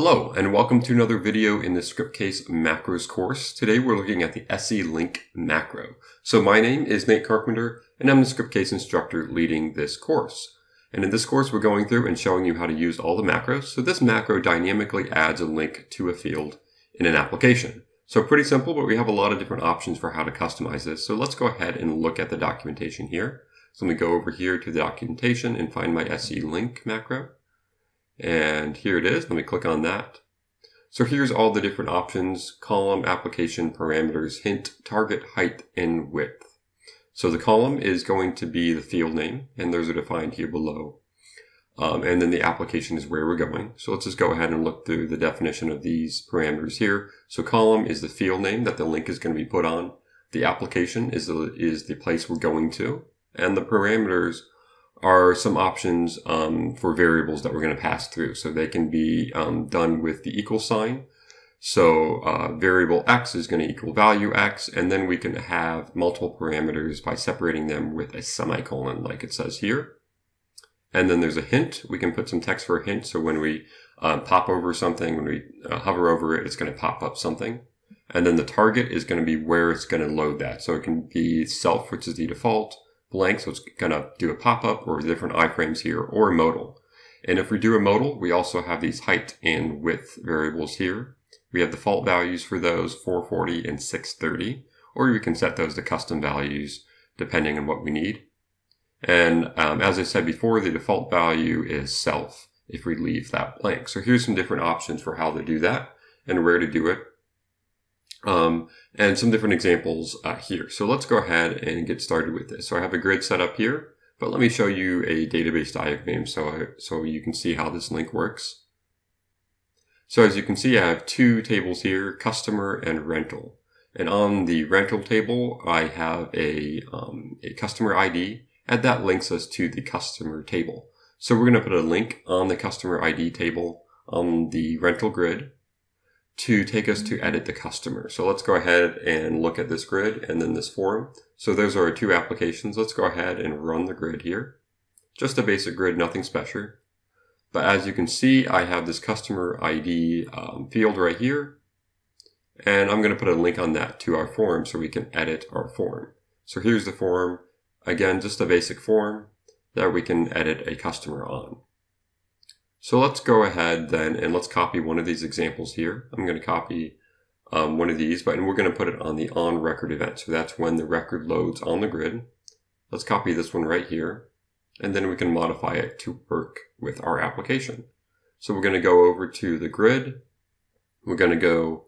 Hello, and welcome to another video in the Scriptcase macros course. Today we're looking at the SC Link macro. So my name is Nate Carpenter, and I'm the Scriptcase instructor leading this course. And in this course, we're going through and showing you how to use all the macros. So this macro dynamically adds a link to a field in an application. So pretty simple, but we have a lot of different options for how to customize this. So let's go ahead and look at the documentation here. So going to go over here to the documentation and find my SC Link macro. And here it is. Let me click on that. So here's all the different options, column, application, parameters, hint, target, height, and width. So the column is going to be the field name, and those are defined here below. Um, and then the application is where we're going. So let's just go ahead and look through the definition of these parameters here. So column is the field name that the link is going to be put on. The application is the, is the place we're going to. And the parameters are some options um, for variables that we're going to pass through. So they can be um, done with the equal sign. So uh, variable x is going to equal value x, and then we can have multiple parameters by separating them with a semicolon, like it says here. And then there's a hint. We can put some text for a hint. So when we uh, pop over something, when we uh, hover over it, it's going to pop up something. And then the target is going to be where it's going to load that. So it can be self, which is the default blank, so it's going to do a pop-up or different iframes here, or a modal. And if we do a modal, we also have these height and width variables here. We have default values for those 440 and 630, or we can set those to custom values depending on what we need. And um, as I said before, the default value is self if we leave that blank. So here's some different options for how to do that and where to do it um, and some different examples uh, here. So let's go ahead and get started with this. So I have a grid set up here, but let me show you a database diagram so, I, so you can see how this link works. So as you can see, I have two tables here, customer and rental. And on the rental table, I have a, um, a customer ID, and that links us to the customer table. So we're going to put a link on the customer ID table on the rental grid to take us to edit the customer. So let's go ahead and look at this grid and then this form. So those are our two applications. Let's go ahead and run the grid here. Just a basic grid, nothing special. But as you can see, I have this customer ID um, field right here. And I'm going to put a link on that to our form so we can edit our form. So here's the form. Again, just a basic form that we can edit a customer on. So let's go ahead then and let's copy one of these examples here. I'm going to copy um, one of these, but and we're going to put it on the on record event. So that's when the record loads on the grid. Let's copy this one right here, and then we can modify it to work with our application. So we're going to go over to the grid. We're going to go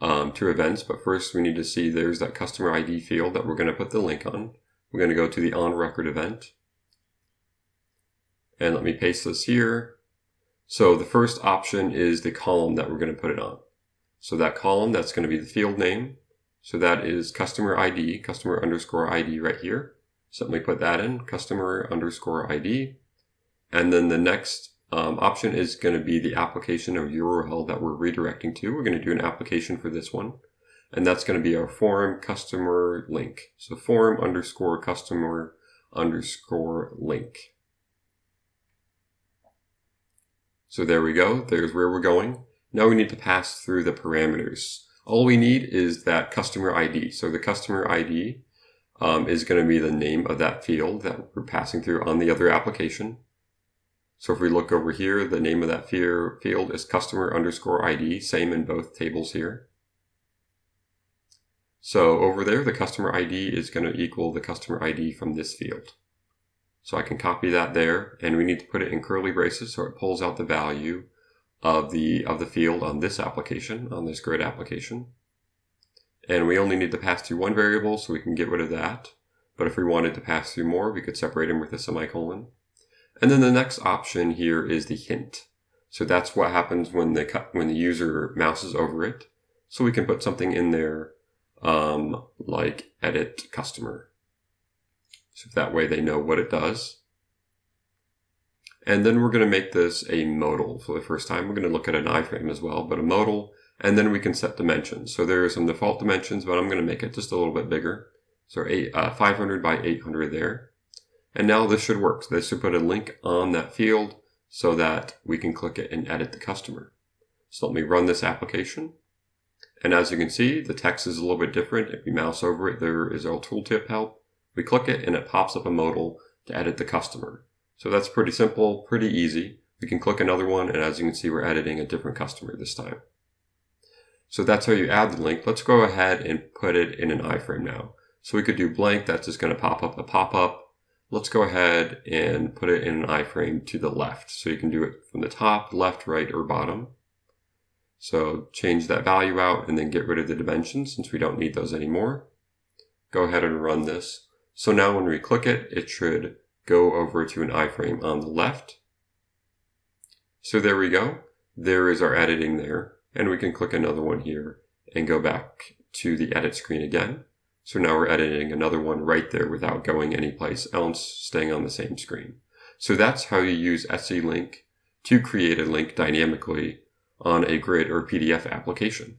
um, to events, but first we need to see there's that customer ID field that we're going to put the link on. We're going to go to the on record event. And let me paste this here. So the first option is the column that we're going to put it on. So that column, that's going to be the field name. So that is customer ID, customer underscore ID right here. Let put that in, customer underscore ID. And then the next um, option is going to be the application or URL that we're redirecting to. We're going to do an application for this one. And that's going to be our form customer link. So form underscore customer underscore link. So there we go. There's where we're going. Now we need to pass through the parameters. All we need is that customer ID. So the customer ID um, is going to be the name of that field that we're passing through on the other application. So if we look over here, the name of that field is customer underscore ID, same in both tables here. So over there, the customer ID is going to equal the customer ID from this field. So I can copy that there and we need to put it in curly braces so it pulls out the value of the, of the field on this application, on this grid application. And we only need to pass through one variable so we can get rid of that. But if we wanted to pass through more, we could separate them with a semicolon. And then the next option here is the hint. So that's what happens when the, when the user mouses over it. So we can put something in there um, like edit customer. So that way they know what it does. And then we're going to make this a modal for the first time. We're going to look at an iframe as well, but a modal, and then we can set dimensions. So there are some default dimensions, but I'm going to make it just a little bit bigger. So eight, uh, 500 by 800 there. And now this should work. So this should put a link on that field so that we can click it and edit the customer. So let me run this application. And as you can see, the text is a little bit different. If we mouse over it, there is our tooltip help. We click it and it pops up a modal to edit the customer. So that's pretty simple, pretty easy. We can click another one and as you can see, we're editing a different customer this time. So that's how you add the link. Let's go ahead and put it in an iframe now. So we could do blank, that's just gonna pop up a pop-up. Let's go ahead and put it in an iframe to the left. So you can do it from the top, left, right, or bottom. So change that value out and then get rid of the dimensions since we don't need those anymore. Go ahead and run this. So now when we click it, it should go over to an iframe on the left. So there we go. There is our editing there. And we can click another one here and go back to the edit screen again. So now we're editing another one right there without going anyplace else, staying on the same screen. So that's how you use SC Link to create a link dynamically on a grid or PDF application.